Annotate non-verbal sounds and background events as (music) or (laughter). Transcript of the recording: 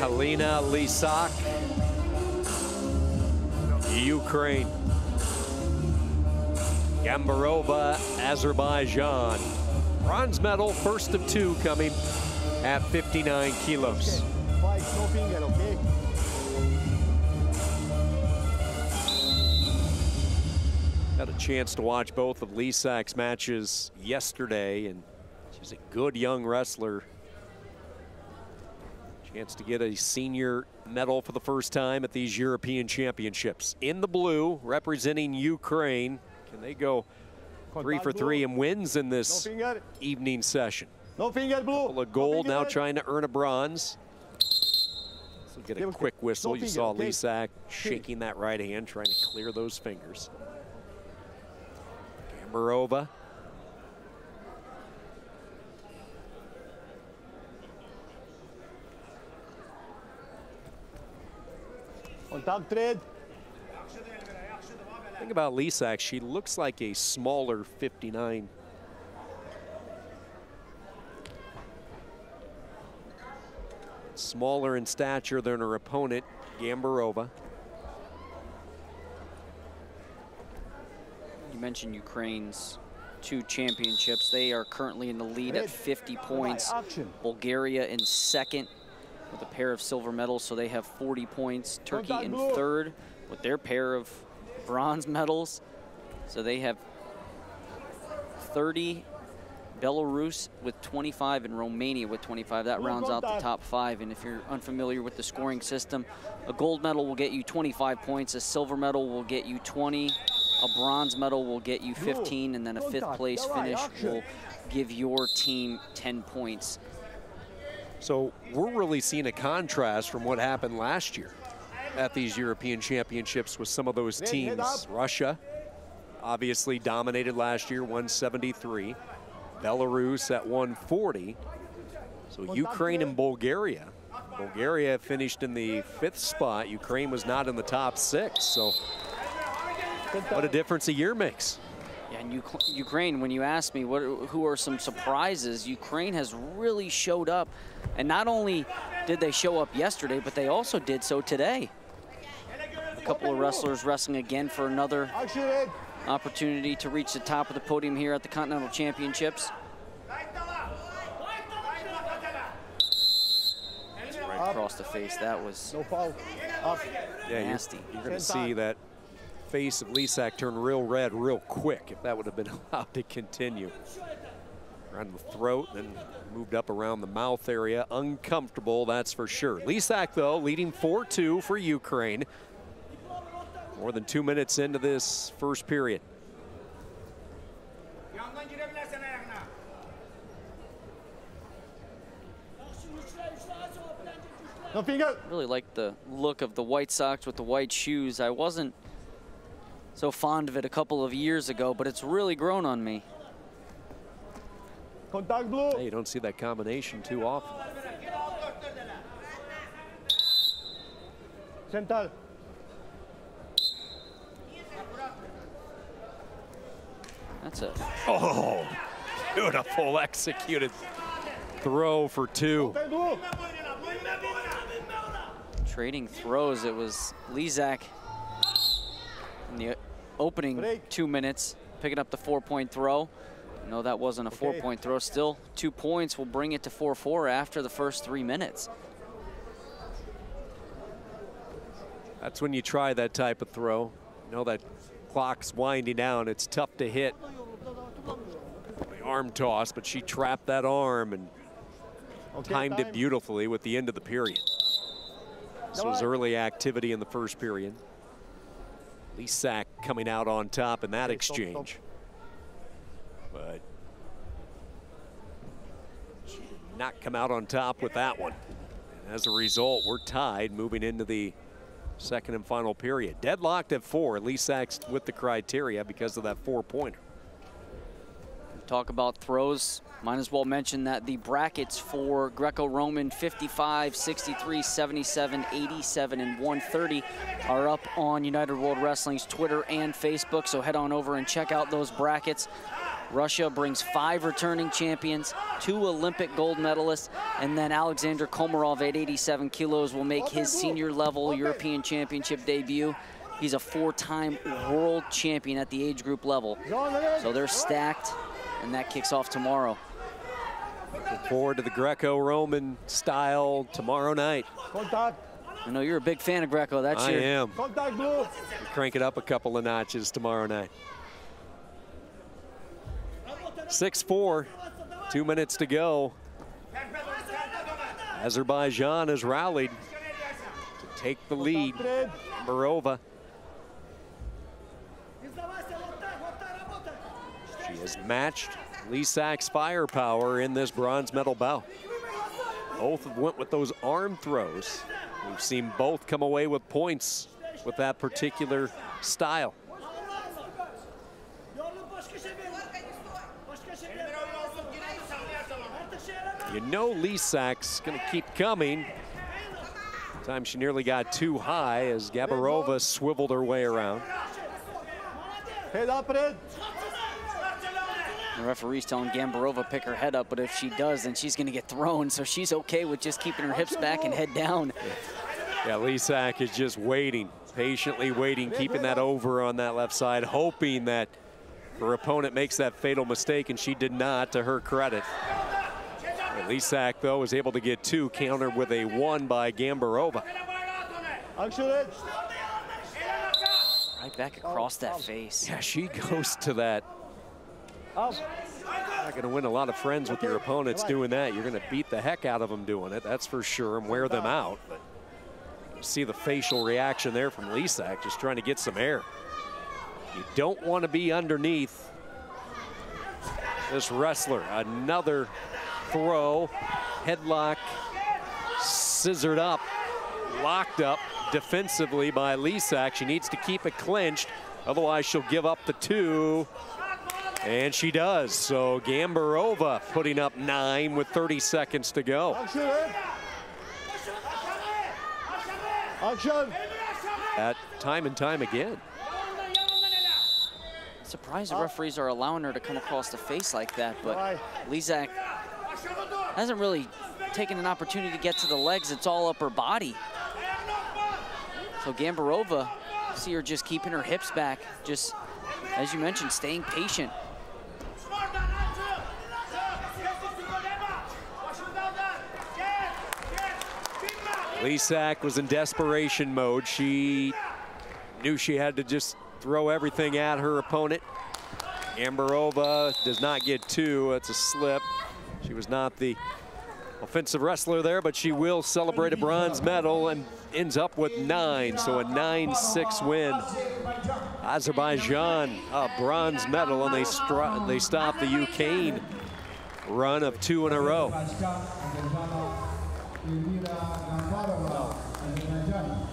Helena Lysak, Ukraine. Gambarova, Azerbaijan. Bronze medal, first of two coming at 59 kilos. Had a chance to watch both of Lysak's matches yesterday, and she's a good young wrestler. Chance to get a senior medal for the first time at these European Championships. In the blue, representing Ukraine. Can they go three for three and wins in this evening session? no finger, blue. Couple of gold now trying to earn a bronze. So get a quick whistle. You saw. Lysak shaking that right hand, trying to clear those fingers. Gambarova. Think about Lysak. She looks like a smaller 59. Smaller in stature than her opponent, Gambarova. You mentioned Ukraine's two championships. They are currently in the lead at 50 points. Bulgaria in second with a pair of silver medals, so they have 40 points. Turkey in third with their pair of bronze medals, so they have 30. Belarus with 25 and Romania with 25. That rounds out the top five. And if you're unfamiliar with the scoring system, a gold medal will get you 25 points, a silver medal will get you 20, a bronze medal will get you 15, and then a fifth place finish will give your team 10 points. So we're really seeing a contrast from what happened last year at these European Championships with some of those teams. Russia obviously dominated last year, 173. Belarus at 140. So Ukraine and Bulgaria. Bulgaria finished in the fifth spot. Ukraine was not in the top six. So what a difference a year makes. Yeah, and Uk- Ukraine, when you ask me what, who are some surprises, Ukraine has really showed up. And not only did they show up yesterday, but they also did so today. A couple of wrestlers wrestling again for another opportunity to reach the top of the podium here at the Continental Championships. Right across the face, that was No foul. Up. Yeah, you're- Nasty. You're, going to see that face of Lysak turn real red real quick if that would have been (laughs) allowed to continue. Around the throat, then moved up around the mouth area. Uncomfortable, that's for sure. Lysak, though, leading 4-2 for Ukraine. More than two minutes into this first period. No finger. really like the look of the white socks with the white shoes. I wasn't so fond of it a couple of years ago, but it's really grown on me. Contact blue. Hey, you don't see that combination too often. Central. That's oh, a Oh, beautiful executed throw for two. Trading throws. It was Lysak in the opening two minutes, picking up the four-point throw. No, that wasn't a four-point throw. Still, two points will bring it to 4-4 after the first three minutes. That's when you try that type of throw. You know that clock's winding down. It's tough to hit. The arm toss, but she trapped that arm and okay, timed time. it beautifully with the end of the period. This was early activity in the first period. Lysak coming out on top in that Okay, stop, stop. exchange. But she did not come out on top with that one. And as a result, we're tied moving into the second and final period. Deadlocked at four. Lysak's with the criteria because of that four-pointer. Talk about throws. Might as well mention that the brackets for Greco-Roman 55, 63, 77, 87, and 130 are up on United World Wrestling's Twitter and Facebook. So head on over and check out those brackets. Russia brings five returning champions, two Olympic gold medalists, and then Alexander Komarov at 87 kilos will make his senior level European Championship debut. He's a four-time world champion at the age group level. So they're stacked, and that kicks off tomorrow. Looking forward to the Greco-Roman style tomorrow night. Contact. I know you're a big fan of Greco. That's you. I your am. Contact blue. Crank it up a couple of notches tomorrow night. 6-4, two minutes to go. Azerbaijan has rallied to take the lead. Trade. She has matched Lysak's firepower in this bronze medal bout. Both went with those arm throws. We've seen both come away with points with that particular style. You know Lysak's going to keep coming. Time she nearly got too high as Gambarova swiveled her way around. Head up. The referee's telling Gambarova pick her head up, but if she does, then she's going to get thrown. So she's okay with just keeping her hips back and head down. Yeah, Lysak is just waiting, patiently waiting, keeping that over on that left side, hoping that her opponent makes that fatal mistake, and she did not, to her credit. Lysak, though, was able to get two, countered with a one by Gambarova. Right back across that face. Yeah, she goes to that. Up. Not going to win a lot of friends with your opponents doing that. You're going to beat the heck out of them doing it, that's for sure, and wear them out. But see the facial reaction there from Lysak, just trying to get some air. You don't want to be underneath this wrestler. Another throw, headlock, scissored up, locked up defensively by Lysak. She needs to keep it clinched, otherwise she'll give up the two. And she does. So Gambarova putting up nine with 30 seconds to go. Action. Action. At time and time again. Surprised the referees are allowing her to come across the face like that, but Right. Lysak hasn't really taken an opportunity to get to the legs. It's all up her body. So Gambarova, see her just keeping her hips back, just, as you mentioned, staying patient. Lysak was in desperation mode. She knew she had to just throw everything at her opponent. Gambarova does not get two. It's a slip. She was not the offensive wrestler there, but she will celebrate a bronze medal and ends up with nine. So a 9-6 win. Azerbaijan, a bronze medal, and they, they stop the Ukraine run of two in a row. Elvira Gambarova, Argentina.